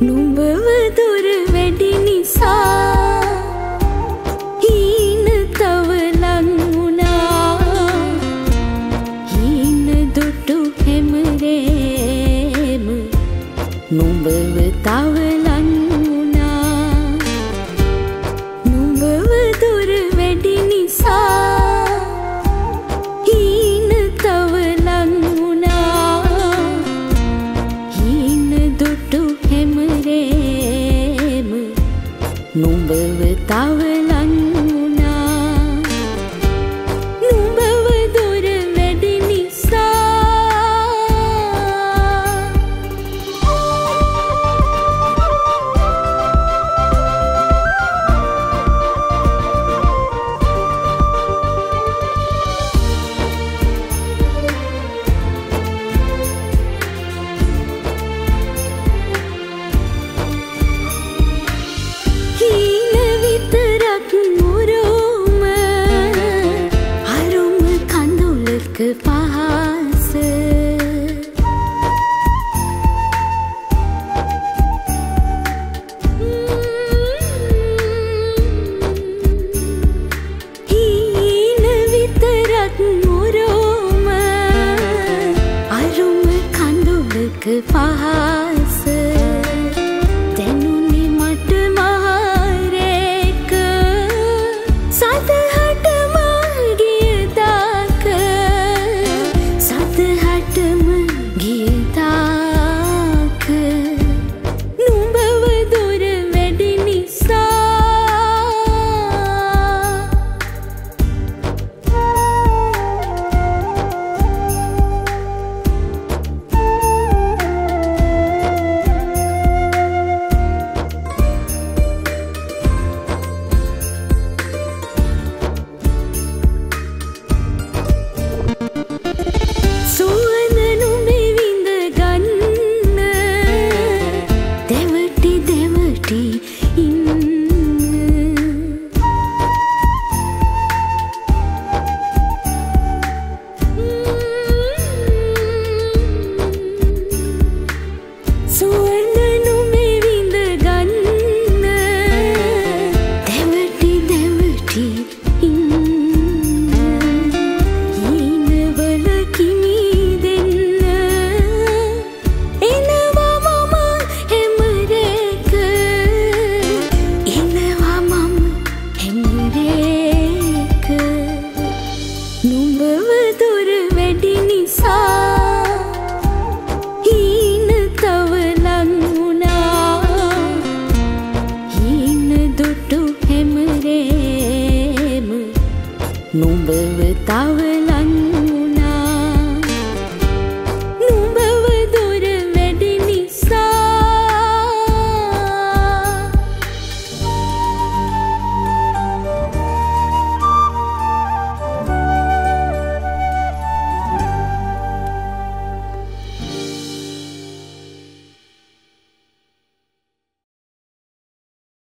නුඹව දුර වැඩි නිසා හීන තව ලංවුණා හීන දුටු හැමරේම නුඹව තවල num bebê talvez. පහස දුටු හැමරේම නුඹව තව